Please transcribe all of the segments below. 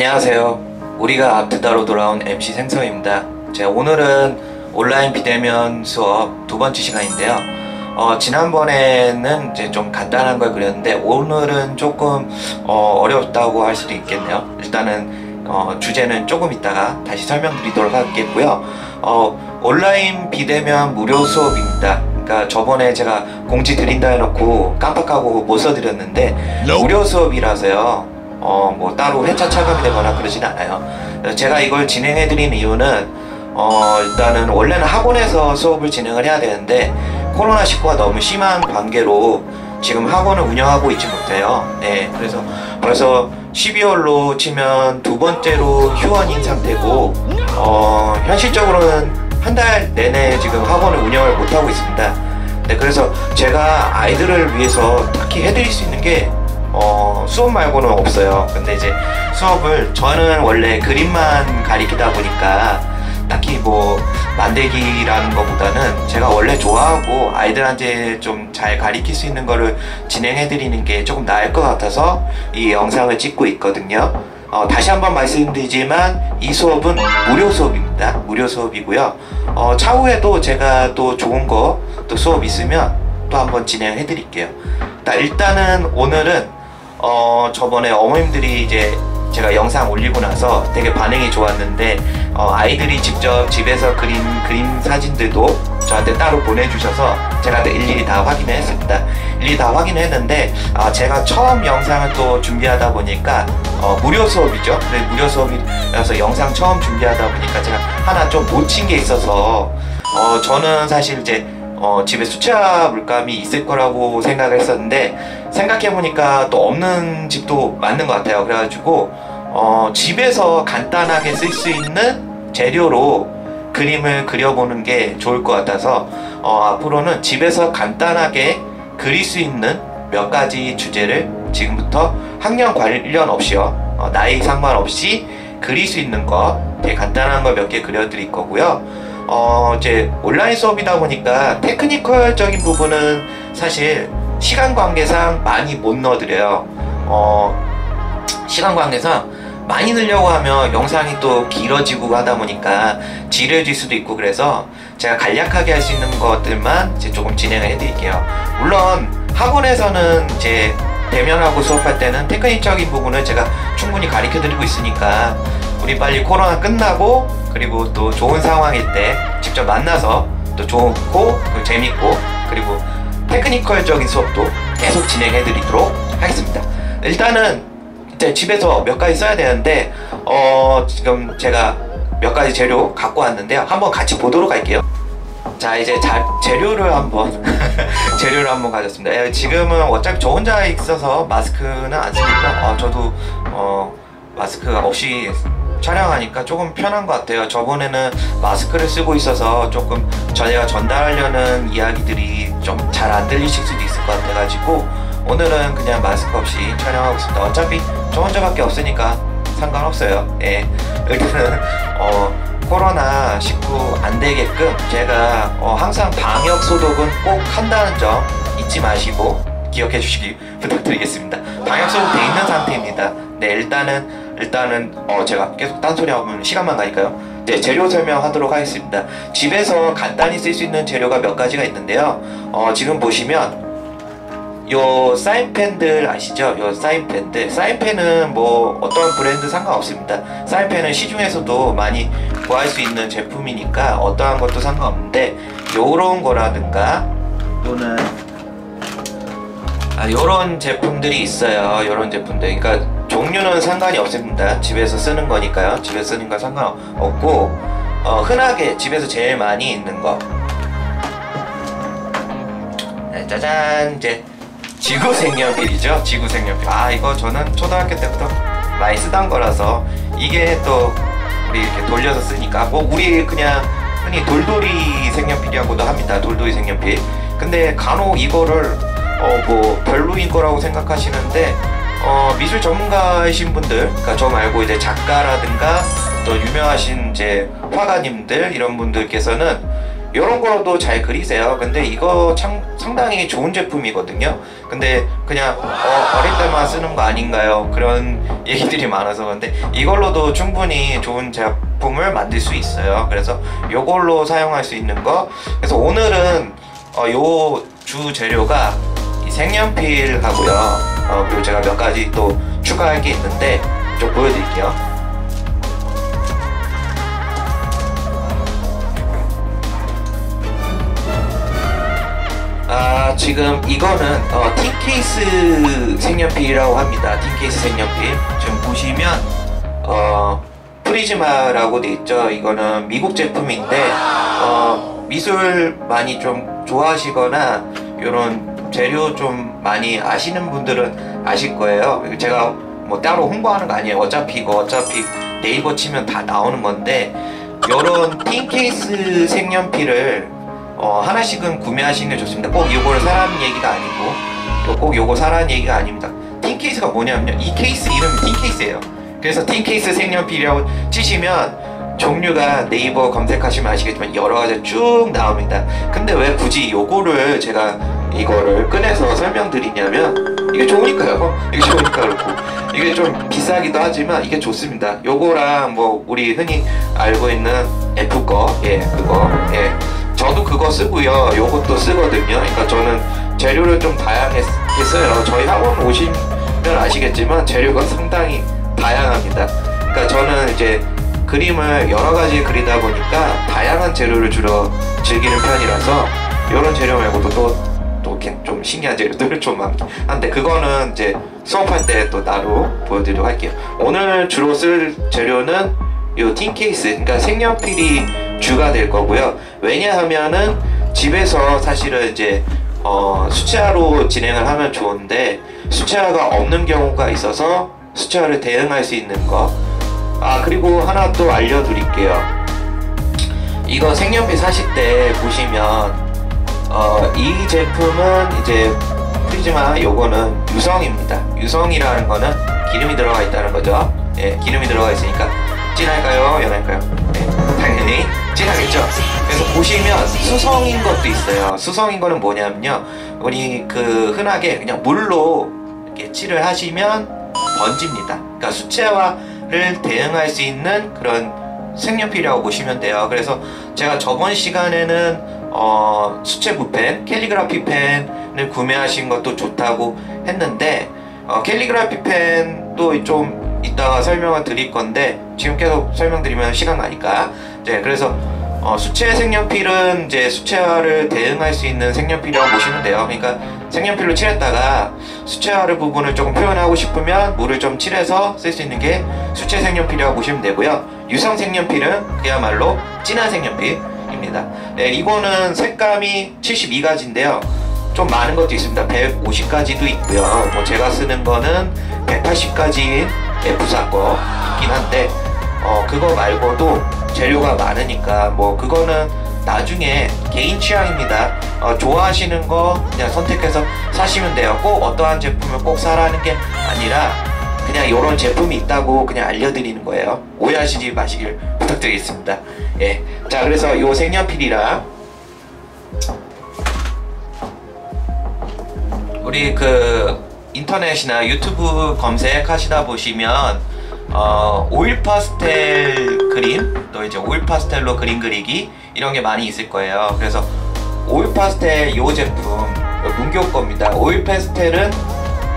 안녕하세요. 우리가 앞트다로 돌아온 MC 생서입니다. 제가 오늘은 온라인 비대면 수업 두 번째 시간인데요. 어, 지난번에는 이제 좀 간단한 걸 그렸는데 오늘은 조금 어, 어렵다고 할 수도 있겠네요. 일단은 어, 주제는 조금 있다가 다시 설명드리도록 하겠고요. 어, 온라인 비대면 무료 수업입니다. 그러니까 저번에 제가 공지 드린다 해놓고 깜빡하고 못 써드렸는데 무료 수업이라서요. 어, 뭐 따로 회차 차감이 되거나 그러진 않아요. 제가 이걸 진행해 드린 이유는 어, 일단은 원래는 학원에서 수업을 진행을 해야 되는데 코로나19가 너무 심한 관계로 지금 학원을 운영하고 있지 못해요. 네, 그래서 벌써 12월로 치면 두 번째로 휴원인 상태고 어, 현실적으로는 한 달 내내 지금 학원을 운영을 못 하고 있습니다. 네, 그래서 제가 아이들을 위해서 딱히 해드릴 수 있는 게 어, 수업 말고는 없어요. 근데 이제 수업을 저는 원래 그림만 가리키다 보니까 딱히 뭐 만들기라는 것보다는 제가 원래 좋아하고 아이들한테 좀 잘 가리킬 수 있는 거를 진행해 드리는 게 조금 나을 것 같아서 이 영상을 찍고 있거든요. 어, 다시 한번 말씀드리지만 이 수업은 무료 수업입니다. 무료 수업이고요. 어, 차후에도 제가 또 좋은 거 또 수업 있으면 또 한번 진행해 드릴게요. 일단은 오늘은 어, 저번에 어머님들이 이제 제가 영상 올리고 나서 되게 반응이 좋았는데 어, 아이들이 직접 집에서 그린 그림 사진들도 저한테 따로 보내주셔서 제가 일일이 다 확인했습니다. 일일이 다 확인했는데 아, 제가 처음 영상을 또 준비하다 보니까 어, 무료 수업이죠. 네, 무료 수업이라서 영상 처음 준비하다 보니까 제가 하나 좀 놓친 게 있어서 어, 저는 사실 이제 어, 집에 수채화 물감이 있을 거라고 생각을 했었는데 생각해보니까 또 없는 집도 맞는 것 같아요. 그래가지고 어, 집에서 간단하게 쓸 수 있는 재료로 그림을 그려보는 게 좋을 것 같아서 어, 앞으로는 집에서 간단하게 그릴 수 있는 몇 가지 주제를 지금부터 학년 관련 없이요 어, 나이 상관없이 그릴 수 있는 거 되게 간단한 거몇개 그려드릴 거고요 어, 이제 온라인 수업이다 보니까 테크니컬적인 부분은 사실 시간 관계상 많이 못 넣어드려요. 어, 시간 관계상 많이 넣으려고 하면 영상이 또 길어지고 하다 보니까 지루해질 수도 있고 그래서 제가 간략하게 할 수 있는 것들만 이제 조금 진행을 해드릴게요. 물론 학원에서는 이제 대면하고 수업할 때는 테크닉적인 부분을 제가 충분히 가르쳐 드리고 있으니까 우리 빨리 코로나 끝나고 그리고 또 좋은 상황일 때 직접 만나서 또 좋고 재밌고 그리고 테크니컬적인 수업도 계속 진행해 드리도록 하겠습니다. 일단은 이제 집에서 몇 가지 써야 되는데 어 지금 제가 몇 가지 재료 갖고 왔는데요. 한번 같이 보도록 할게요. 자 이제 자, 재료를 한번 재료를 한번 가졌습니다. 예, 지금은 어차피 저 혼자 있어서 마스크는 안 쓰니까 어, 저도 어, 마스크가 없이 촬영하니까 조금 편한 것 같아요. 저번에는 마스크를 쓰고 있어서 조금 저희가 전달하려는 이야기들이 좀 잘 안 들리실 수도 있을 것 같아가지고 오늘은 그냥 마스크 없이 촬영하고 있습니다. 어차피 저 혼자밖에 없으니까 상관없어요. 예. 일단은 어, 코로나 19 안 되게끔 제가 어, 항상 방역 소독은 꼭 한다는 점 잊지 마시고 기억해 주시기 부탁드리겠습니다. 방역 소독 돼 있는 상태입니다. 네, 일단은 일단은 어 제가 계속 딴소리 하면 시간만 가니까요. 네, 재료 설명하도록 하겠습니다. 집에서 간단히 쓸 수 있는 재료가 몇 가지가 있는데요. 어, 지금 보시면 요 사인펜들 아시죠? 요 사인펜들 사인펜은 뭐 어떤 브랜드 상관없습니다. 사인펜은 시중에서도 많이 구할 수 있는 제품이니까 어떠한 것도 상관없는데 요런 거라든가 또는 아, 요런 제품들이 있어요. 요런 제품들. 그러니까 종류는 상관이 없습니다. 집에서 쓰는 거니까요. 집에서 쓰는 거 상관없고 어, 흔하게 집에서 제일 많이 있는 거 네, 짜잔 이제 지구 색연필이죠. 지구 색연필. 아 이거 저는 초등학교 때부터 많이 쓰던 거라서 이게 또 우리 이렇게 돌려서 쓰니까 뭐 우리 그냥 흔히 돌돌이 색연필이라고도 합니다. 돌돌이 색연필. 근데 간혹 이거를 어 뭐 별로인 거라고 생각하시는데 어, 미술 전문가이신 분들, 그러니까 저 말고 이제 작가라든가 또 유명하신 이제 화가님들 이런 분들께서는 이런 거도 잘 그리세요. 근데 이거 참, 상당히 좋은 제품이거든요. 근데 그냥 어, 어릴 때만 쓰는 거 아닌가요? 그런 얘기들이 많아서 근데 이걸로도 충분히 좋은 제품을 만들 수 있어요. 그래서 이걸로 사용할 수 있는 거. 그래서 오늘은 어, 요 주 재료가 이 색연필 하고요. 어, 그리고 제가 몇 가지 또 추가할 게 있는데 좀 보여드릴게요. 아 지금 이거는 어, 틴케이스 색연필이라고 합니다. 틴케이스 색연필 지금 보시면 어, Prisma라고 돼 있죠. 이거는 미국 제품인데 어, 미술 많이 좀 좋아하시거나 이런 재료 좀 많이 아시는 분들은 아실 거예요. 제가 뭐 따로 홍보하는 거 아니에요. 어차피 이거 어차피 네이버 치면 다 나오는 건데 이런 tin 케이스 색연필을 어, 하나씩은 구매하시는 게 좋습니다. 꼭 이거를 사라는 얘기가 아니고 또 꼭 요거 사라는 얘기가 아닙니다. tin 케이스가 뭐냐면요. 이 케이스 이름이 tin 케이스예요. 그래서 tin 케이스 색연필이라고 치시면 종류가 네이버 검색하시면 아시겠지만 여러 가지 쭉 나옵니다. 근데 왜 굳이 요거를 제가 이거를 꺼내서 설명드리냐면 이게 좋으니까요. 이게 좋으니까 그렇고 이게 좀 비싸기도 하지만 이게 좋습니다. 요거랑 뭐 우리 흔히 알고 있는 F 거, 예, 그거, 예. 저도 그거 쓰고요. 요것도 쓰거든요. 그러니까 저는 재료를 좀 다양하게 써요. 저희 학원 오시면 아시겠지만 재료가 상당히 다양합니다. 그러니까 저는 이제 그림을 여러 가지 그리다 보니까 다양한 재료를 주로 즐기는 편이라서 이런 재료 말고도 또 또 좀 신기한 재료들을 좀 많은데 그거는 이제 수업할 때 또 따로 보여드리도록 할게요. 오늘 주로 쓸 재료는 이틴 케이스, 그러니까 색연필이 주가 될 거고요. 왜냐하면은 집에서 사실은 이제 어, 수채화로 진행을 하면 좋은데 수채화가 없는 경우가 있어서 수채화를 대응할 수 있는 거. 아 그리고 하나 또 알려드릴게요. 이거 색연필 사실 때 보시면 어, 이 제품은 이제 프리즈마 요거는 유성입니다. 유성이라는 거는 기름이 들어가 있다는 거죠. 예, 기름이 들어가 있으니까 진할까요? 연할까요? 네, 당연히 진하겠죠. 그래서 보시면 수성인 것도 있어요. 수성인 거는 뭐냐면요. 우리 그 흔하게 그냥 물로 이렇게 칠을 하시면 번집니다. 그러니까 수채화를 대응할 수 있는 그런 색연필이라고 보시면 돼요. 그래서 제가 저번 시간에는 어, 수채 붓펜, 캘리그라피 펜을 구매하신 것도 좋다고 했는데 어, 캘리그라피 펜도 좀 이따가 설명을 드릴 건데 지금 계속 설명드리면 시간 나니까. 네 그래서 어, 수채 색연필은 이제 수채화를 대응할 수 있는 색연필이라고 보시면 돼요. 그러니까 색연필로 칠했다가 수채화를 부분을 조금 표현하고 싶으면 물을 좀 칠해서 쓸 수 있는 게 수채 색연필이라고 보시면 되고요. 유성 색연필은 그야말로 진한 색연필 입니다 네, 이거는 색감이 72가지인데요 좀 많은 것도 있습니다 150가지도 있고요 뭐 제가 쓰는 거는 180가지인 F사 거 있긴 한데 어 그거 말고도 재료가 많으니까 뭐 그거는 나중에 개인 취향입니다. 어, 좋아하시는 거 그냥 선택해서 사시면 돼요. 꼭 어떠한 제품을 꼭 사라는 게 아니라 그냥 이런 제품이 있다고 그냥 알려드리는 거예요. 오해하시지 마시길 부탁드리겠습니다. 예. 자, 그래서 요 색연필이랑 우리 그 인터넷이나 유튜브 검색하시다 보시면 어, 오일 파스텔 그림 또 이제 오일 파스텔로 그림 그리기 이런 게 많이 있을 거예요. 그래서 오일 파스텔 요 제품 문교 겁니다. 오일 파스텔은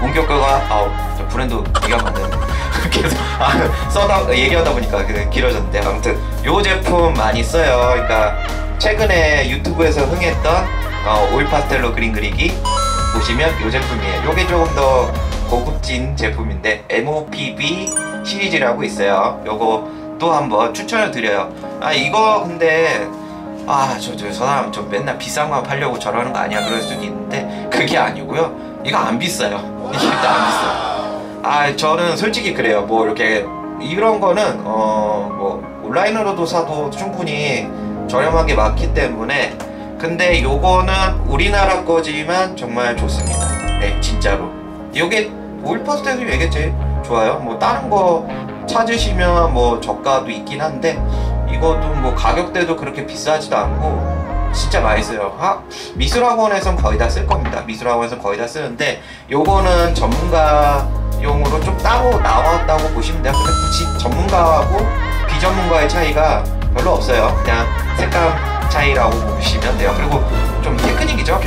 문교 거가 아우 브랜드 안 되는데 계속 아, 써다 얘기하다 보니까 길어졌는데 아무튼 요 제품 많이 써요. 그러니까 최근에 유튜브에서 흥했던 어, 오일 파스텔로 그림 그리기 보시면 이 제품이에요. 이게 조금 더 고급진 제품인데 MOPB 시리즈라고 있어요. 요거 또 한번 추천을 드려요. 아 이거 근데 아저 저 저 사람 저 맨날 비싼 거 팔려고 저러는 거 아니야 그럴 수도 있는데 그게 아니고요. 이거 안 비싸요. 이게 일단 안 비싸요. 아 저는 솔직히 그래요. 뭐 이렇게 이런 거는 어 뭐 온라인으로도 사도 충분히 저렴한 게 많기 때문에 근데 요거는 우리나라 거지만 정말 좋습니다. 네, 진짜로. 요게 파스텔이 이게 제일 좋아요. 뭐 다른 거 찾으시면 뭐 저가도 있긴 한데 이것도 뭐 가격대도 그렇게 비싸지도 않고 진짜 많이 써요. 하, 미술학원에선 거의 다 쓸 겁니다. 미술학원에서 거의 다 쓰는데 요거는 전문가 용으로 좀 따로 나왔다고 보시면 돼요. 근데 굳이 전문가하고 비전문가의 차이가 별로 없어요. 그냥 색감 차이라고 보시면 돼요. 그리고 좀 테크닉이죠.